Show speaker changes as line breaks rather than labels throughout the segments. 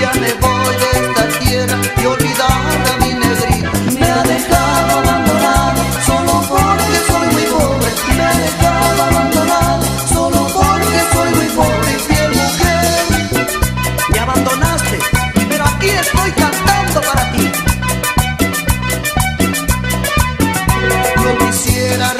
ya me voy de esta tierra y olvidar a mi negrita. Me ha dejado abandonado solo porque soy muy pobre. Me ha dejado abandonado solo porque soy muy pobre. Fiel mujer, me abandonaste, pero aquí estoy cantando para ti. Quisiera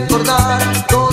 recordar.